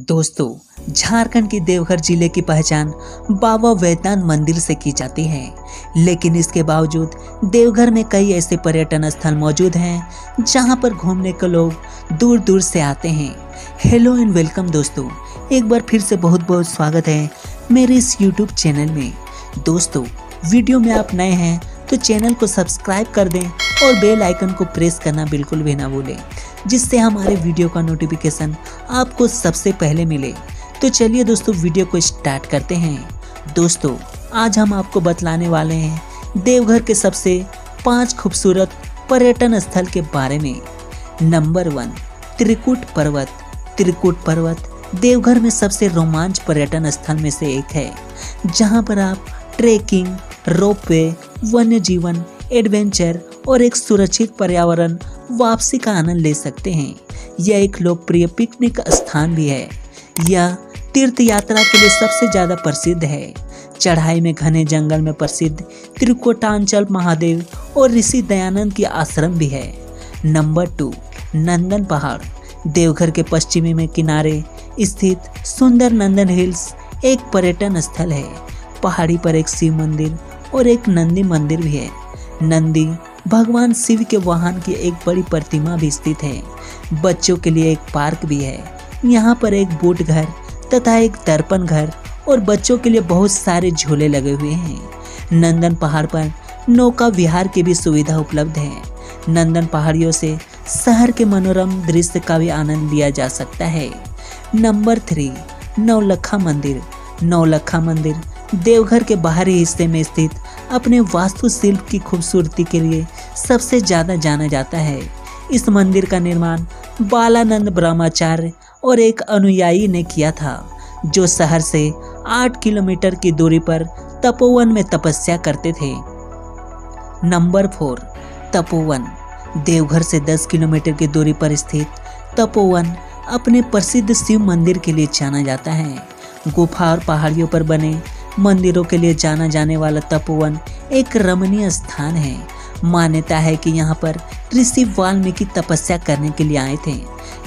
दोस्तों, झारखंड के देवघर ज़िले की पहचान बाबा वैद्यनाथ मंदिर से की जाती है। लेकिन इसके बावजूद देवघर में कई ऐसे पर्यटन स्थल मौजूद हैं, जहाँ पर घूमने के लोग दूर दूर से आते हैं। हेलो एंड वेलकम दोस्तों। एक बार फिर से बहुत बहुत स्वागत है मेरे इस यूट्यूब चैनल में। दोस्तों, वीडियो में आप नए हैं तो चैनल को सब्सक्राइब कर दें और बेल आइकन को प्रेस करना बिल्कुल भी ना भूलें, जिससे हमारे वीडियो का नोटिफिकेशन आपको सबसे पहले मिले। तो चलिए दोस्तों, वीडियो को स्टार्ट करते हैं। दोस्तों, आज हम आपको बतलाने वाले हैं देवघर के सबसे पाँच खूबसूरत पर्यटन स्थल के बारे में। नंबर वन त्रिकुट पर्वत। त्रिकुट पर्वत देवघर में सबसे रोमांच पर्यटन स्थल में से एक है, जहाँ पर आप ट्रेकिंग, रोपवे वन्य जीवन एडवेंचर और एक सुरक्षित पर्यावरण वापसी का आनंद ले सकते हैं। यह एक लोकप्रिय पिकनिक स्थान भी है। यह तीर्थ यात्रा के लिए सबसे ज़्यादा प्रसिद्ध है। चढ़ाई में घने जंगल में प्रसिद्ध त्रिकोटांचल महादेव और ऋषि दयानंद की आश्रम भी है। नंबर टू, नंदन पहाड़। देवघर के पश्चिमी में किनारे स्थित सुंदर नंदन हिल्स एक पर्यटन स्थल है। पहाड़ी पर एक शिव मंदिर और एक नंदी मंदिर भी है। नंदी भगवान शिव के वाहन की एक बड़ी प्रतिमा भी स्थित है। बच्चों के लिए एक पार्क भी है। यहाँ पर एक बोट घर तथा एक दर्पण घर और बच्चों के लिए बहुत सारे झूले लगे हुए हैं। नंदन पहाड़ पर नौका विहार की भी सुविधा उपलब्ध है। नंदन पहाड़ियों से शहर के मनोरम दृश्य का भी आनंद लिया जा सकता है। नंबर थ्री, नौलखा मंदिर। नौलखा मंदिर देवघर के बाहरी हिस्से में स्थित अपने वास्तुशिल्प की खूबसूरती के लिए सबसे ज़्यादा जाना जाता है। इस मंदिर का निर्माण बालानंद ब्रह्माचार्य और एक अनुयायी ने किया था, जो शहर से आठ किलोमीटर की दूरी पर तपोवन में तपस्या करते थे। Number four, Tapovan. देवघर से 10 किलोमीटर की दूरी पर स्थित तपोवन अपने प्रसिद्ध शिव मंदिर के लिए जाना जाता है। गुफा और पहाड़ियों पर बने मंदिरों के लिए जाना जाने वाला तपोवन एक रमणीय स्थान है। मान्यता है कि यहाँ पर ऋषि वाल्मीकि तपस्या करने के लिए आए थे।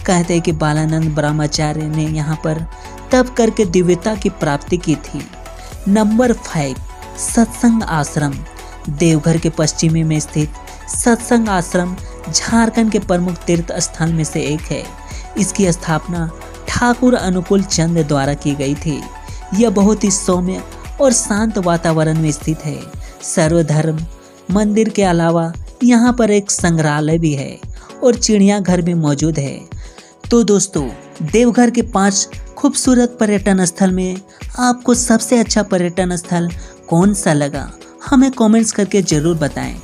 कहते हैं कि बालानंद ब्रह्माचार्य ने यहाँ पर तप करके दिव्यता की प्राप्ति की थी। नंबर फाइव, सत्संग आश्रम। देवघर के पश्चिमी में स्थित सत्संग आश्रम झारखंड के प्रमुख तीर्थ स्थान में से एक है। इसकी स्थापना ठाकुर अनुकूल चंद द्वारा की गई थी। यह बहुत ही सौम्य और शांत वातावरण में स्थित है। सर्वधर्म मंदिर के अलावा यहाँ पर एक संग्रहालय भी है और चिड़ियाघर भी मौजूद है। तो दोस्तों, देवघर के पाँच खूबसूरत पर्यटन स्थल में आपको सबसे अच्छा पर्यटन स्थल कौन सा लगा? हमें कमेंट्स करके ज़रूर बताएँ।